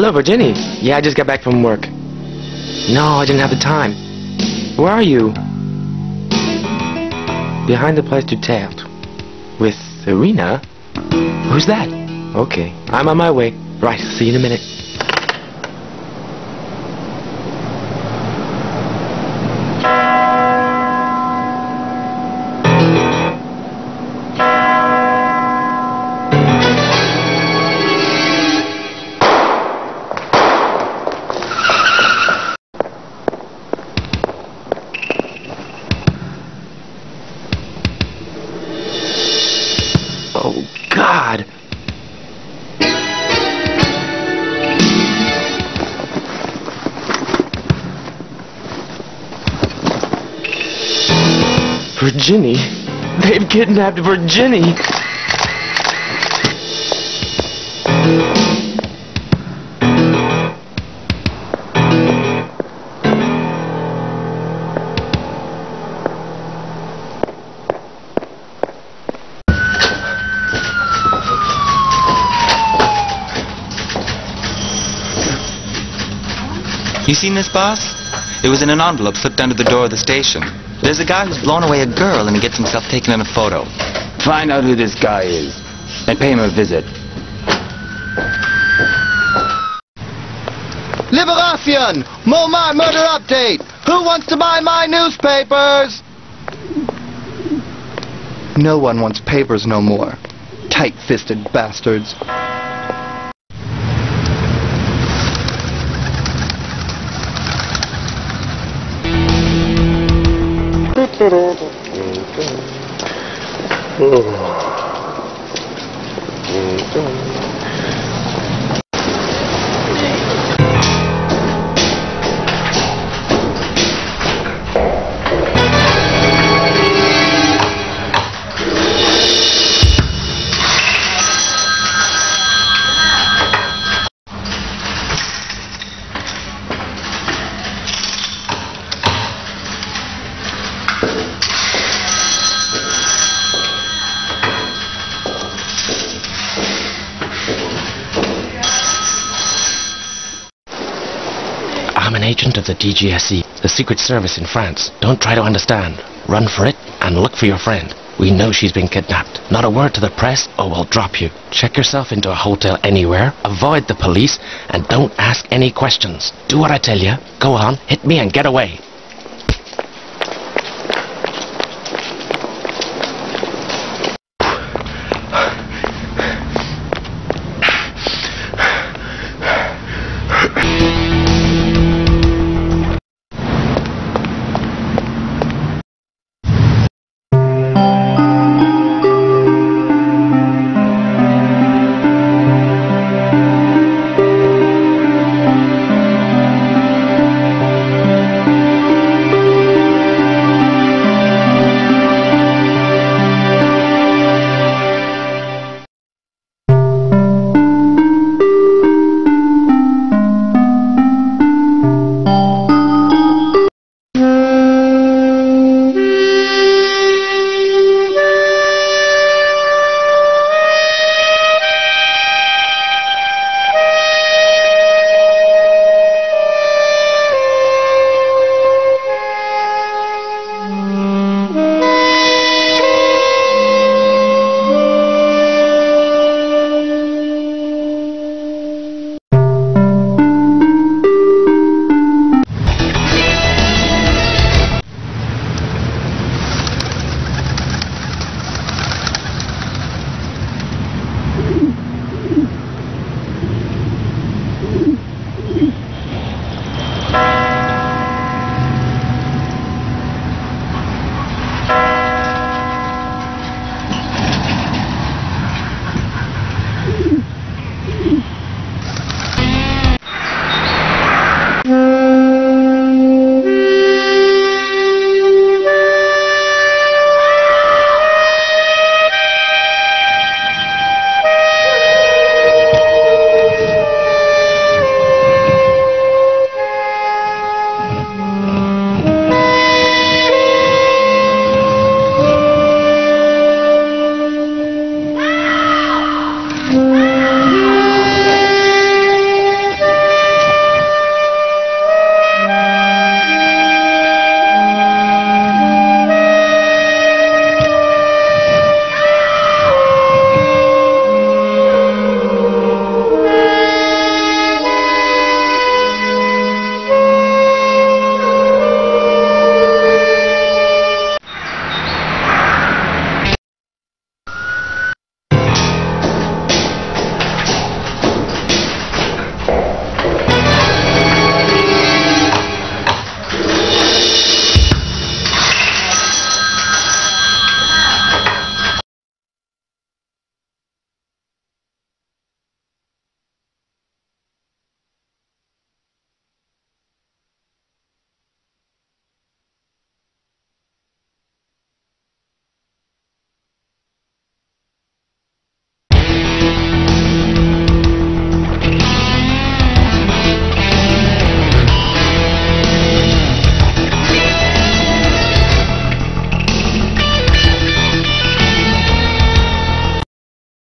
Hello, Virginie. Yeah, I just got back from work. No, I didn't have the time. Where are you? Behind the place du théâtre. With Irina? Who's that? Okay, I'm on my way. Right, see you in a minute. Virginie? They've kidnapped Virginie! You seen this, boss? It was in an envelope slipped under the door of the station. There's a guy who's blown away a girl and he gets himself taken in a photo. Find out who this guy is and pay him a visit. Liberation! Montmartre murder update! Who wants to buy my newspapers? No one wants papers no more. Tight-fisted bastards. I'm an agent of the DGSE, the Secret Service in France. Don't try to understand. Run for it and look for your friend. We know she's been kidnapped. Not a word to the press or we'll drop you. Check yourself into a hotel anywhere, avoid the police, and don't ask any questions. Do what I tell you. Go on, hit me and get away.